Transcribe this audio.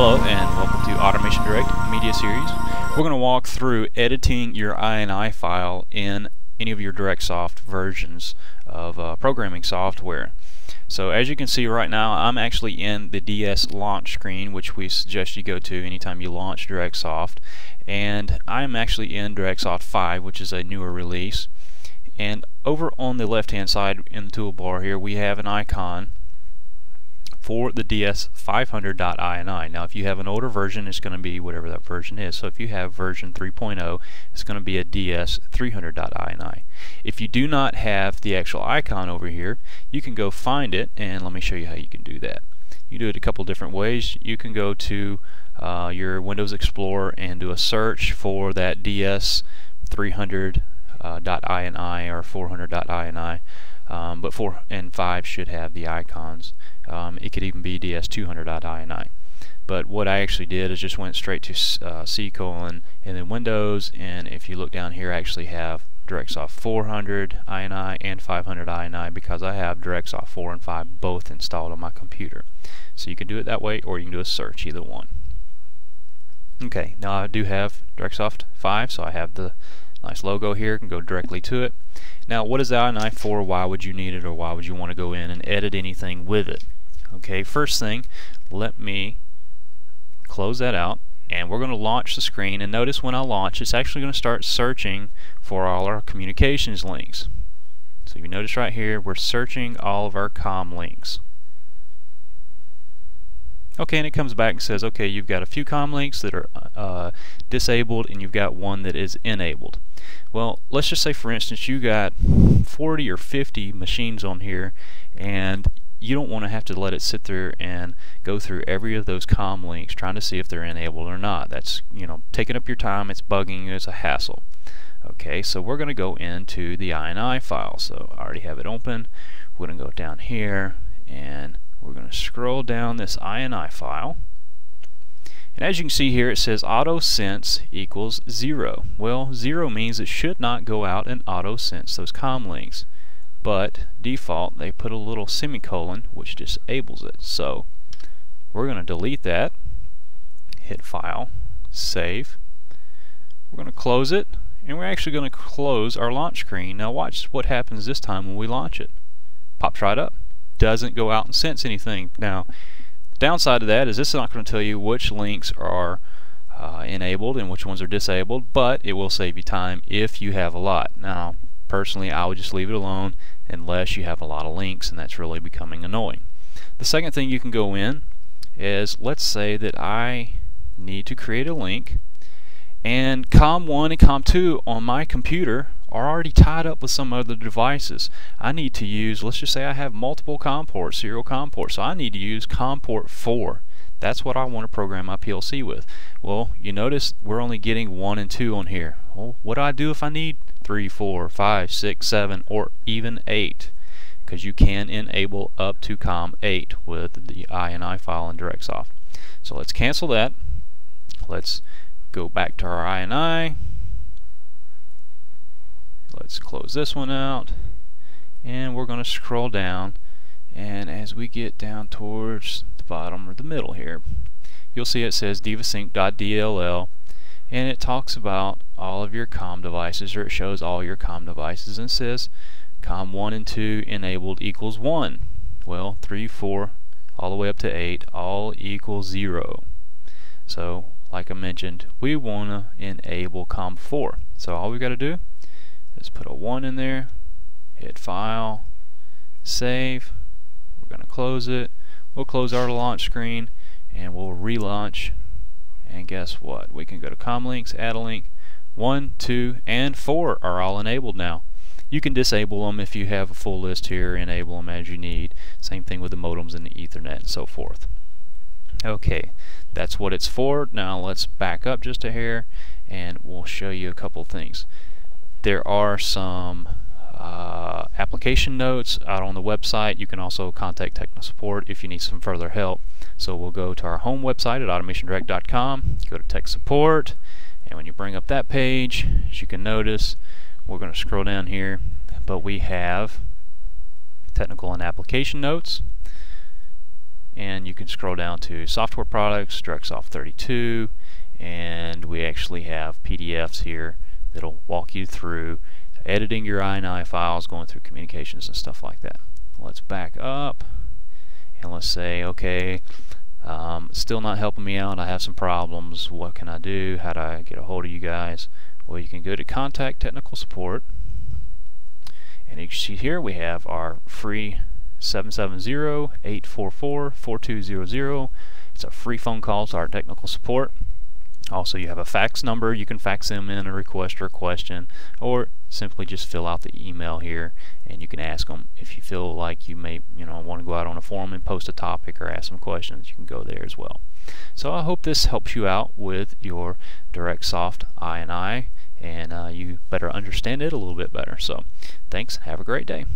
Hello and welcome to Automation Direct Media Series. We're going to walk through editing your INI file in any of your DirectSoft versions of uh, programming software. So as you can see right now I'm actually in the DS launch screen which we suggest you go to anytime you launch DirectSoft and I'm actually in DirectSoft 5 which is a newer release and over on the left hand side in the toolbar here we have an icon for the DS500.ini. Now if you have an older version it's going to be whatever that version is. So if you have version 3.0 it's going to be a DS300.ini. If you do not have the actual icon over here you can go find it and let me show you how you can do that. You do it a couple different ways. You can go to uh, your Windows Explorer and do a search for that DS300.ini uh, or 400.ini um, but 4 and 5 should have the icons. Um, it could even be DS200.ini. But what I actually did is just went straight to uh, C colon and then Windows and if you look down here I actually have DirectSoft 400 INI and 500 INI because I have DirectSoft 4 and 5 both installed on my computer. So you can do it that way or you can do a search, either one. Okay, now I do have DirectSoft 5 so I have the nice logo here, can go directly to it. Now what is the INI for? Why would you need it or why would you want to go in and edit anything with it? Okay, first thing, let me close that out and we're going to launch the screen and notice when I launch it's actually going to start searching for all our communications links. So you notice right here we're searching all of our com links. Okay, and it comes back and says, okay, you've got a few com links that are uh, disabled and you've got one that is enabled. Well, let's just say for instance you got 40 or 50 machines on here and you don't want to have to let it sit there and go through every of those com links trying to see if they're enabled or not. That's, you know, taking up your time, it's bugging you, it's a hassle. Okay, so we're going to go into the INI file. So I already have it open. We're going to go down here and we're going to scroll down this INI file. And as you can see here it says auto sense equals 0. Well 0 means it should not go out and auto sense those com links but default they put a little semicolon which disables it. So we're going to delete that hit file save. We're going to close it and we're actually going to close our launch screen. Now watch what happens this time when we launch it. Pops right up doesn't go out and sense anything now the downside of that is this is not going to tell you which links are uh, enabled and which ones are disabled but it will save you time if you have a lot now personally I would just leave it alone unless you have a lot of links and that's really becoming annoying. The second thing you can go in is let's say that I need to create a link and COM1 and COM2 on my computer are already tied up with some other devices. I need to use, let's just say I have multiple COM ports, serial COM ports, so I need to use COM port 4. That's what I want to program my PLC with. Well, you notice we're only getting 1 and 2 on here. Well, what do I do if I need 3, 4, 5, 6, 7, or even 8? Because you can enable up to COM8 with the INI file in DirectSoft. So let's cancel that. Let's go back to our INI. Let's close this one out. And we're going to scroll down. And as we get down towards the bottom or the middle here you'll see it says divasync.dll and it talks about all of your COM devices or it shows all your COM devices and says COM 1 and 2 enabled equals 1 well 3 4 all the way up to 8 all equals 0 so like I mentioned we want to enable COM 4 so all we've got to do is put a 1 in there. Hit file. Save. We're going to close it. We'll close our launch screen and we'll relaunch. And guess what? We can go to comlinks add a link. 1 2 and 4 are all enabled now. You can disable them if you have a full list here enable them as you need. Same thing with the modems and the ethernet and so forth. Okay that's what it's for. Now let's back up just a hair and we'll show you a couple things there are some uh, application notes out on the website. You can also contact technical support if you need some further help. So we'll go to our home website at automationdirect.com, go to tech support, and when you bring up that page, as you can notice, we're going to scroll down here, but we have technical and application notes. and you can scroll down to software products, DirectSoft 32, and we actually have PDFs here that'll walk you through editing your INI files, going through communications and stuff like that. Let's back up and let's say, okay, um, still not helping me out. I have some problems. What can I do? How do I get a hold of you guys? Well, you can go to Contact Technical Support. And you can see here we have our free 770-844-4200. It's a free phone call to our technical support. Also, you have a fax number. You can fax them in a request or a question, or simply just fill out the email here, and you can ask them if you feel like you may, you know, want to go out on a forum and post a topic or ask some questions. You can go there as well. So I hope this helps you out with your DirectSoft INI, and uh, you better understand it a little bit better. So, thanks. Have a great day.